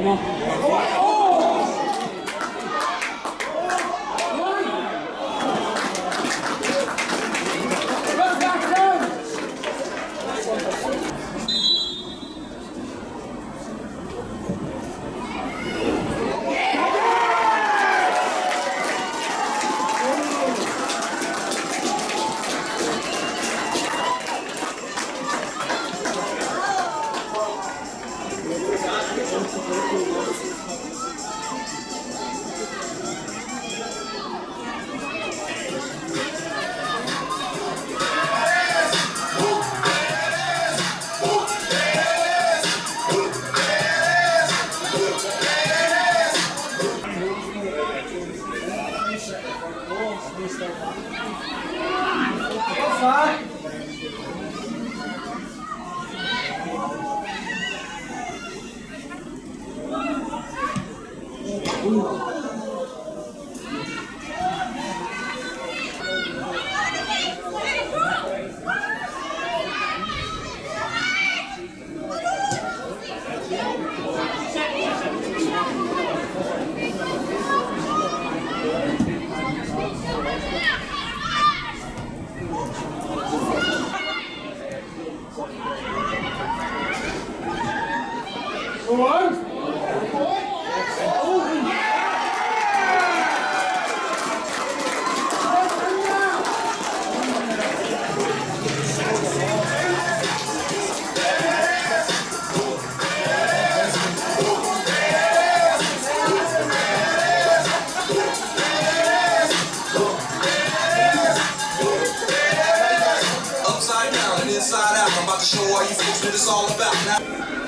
ね。passar. And inside out. I'm about to show all you folks what it's all about. Now-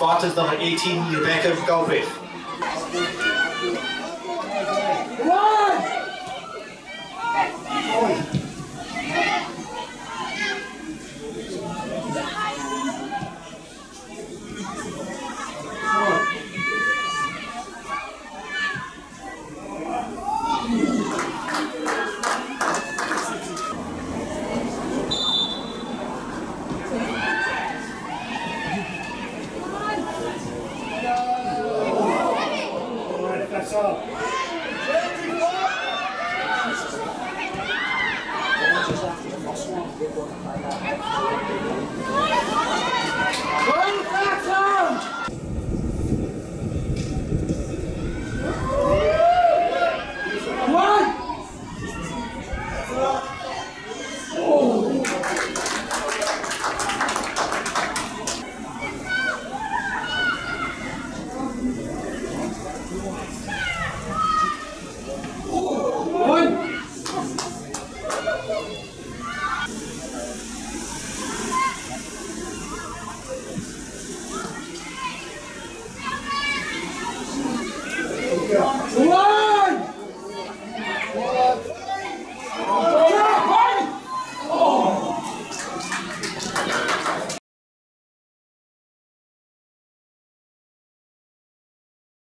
From Spartans, number 18, Rebecca Galbraith. One! up.